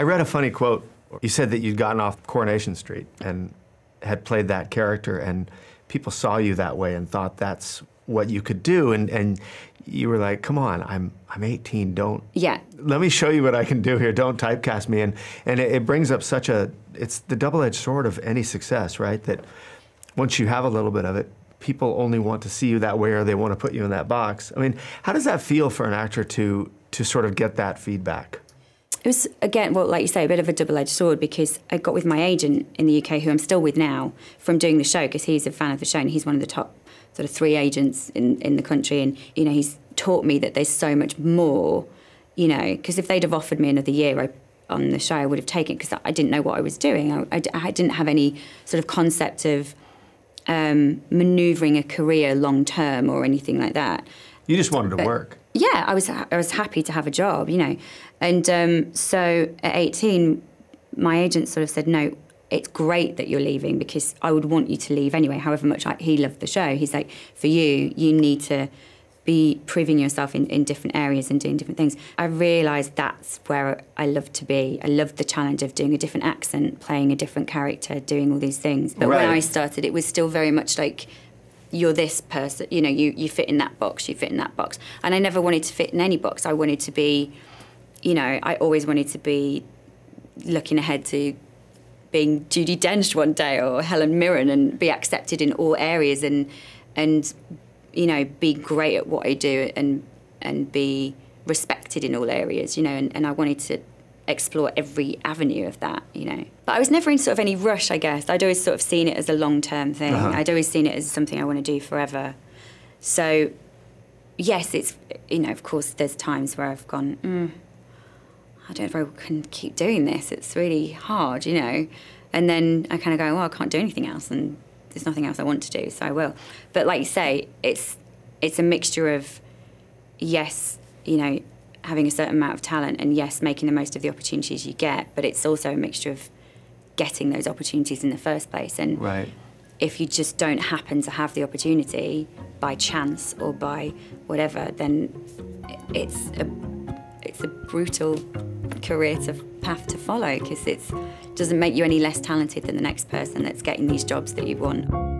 I read a funny quote. You said that you'd gotten off Coronation Street and had played that character, and people saw you that way and thought that's what you could do, and, and you were like, "Come on, I'm I'm 18. Don't Yeah. let me show you what I can do here. Don't typecast me." And and it, it brings up such a it's the double-edged sword of any success, right? That once you have a little bit of it, people only want to see you that way, or they want to put you in that box. I mean, how does that feel for an actor to to sort of get that feedback? It was again, well, like you say, a bit of a double-edged sword because I got with my agent in the UK, who I'm still with now, from doing the show because he's a fan of the show and he's one of the top sort of three agents in in the country, and you know he's taught me that there's so much more, you know, because if they'd have offered me another year, I, on the show, I would have taken because I didn't know what I was doing. I, I, I didn't have any sort of concept of um, manoeuvring a career long term or anything like that You just wanted to work. Yeah, I was I was happy to have a job, you know, and um, so at eighteen, my agent sort of said, "No, it's great that you're leaving because I would want you to leave anyway. However much I, he loved the show, he's like, for you, you need to." Be proving yourself in, in different areas and doing different things. I realised that's where I love to be. I loved the challenge of doing a different accent, playing a different character, doing all these things. But when I started, it was still very much like you're this person you know you, you fit in that box you fit in that box. And i never wanted to fit in any box. I wanted to be you know i always wanted to be looking ahead to being Judi Dench one day or helen mirren and be accepted in all areas and and you know be great at what i do and and be respected in all areas you know and, and i wanted to explore every avenue of that, you know. But I was never in sort of any rush, I guess. I'd always sort of seen it as a long term thing. Uh-huh. I'd always seen it as something I want to do forever. So, yes, it's, you know, of course, there's times where I've gone, mm, I don't know if I can keep doing this. It's really hard, you know. And then I kind of go, well, I can't do anything else, and there's nothing else I want to do, so I will. But like you say, it's it's a mixture of yes, you know, having a certain amount of talent, and yes, making the most of the opportunities you get. But it's also a mixture of getting those opportunities in the first place. And Right. if you just don't happen to have the opportunity by chance or by whatever, then it's a it's a brutal career to path to follow because it doesn't make you any less talented than the next person that's getting these jobs that you want.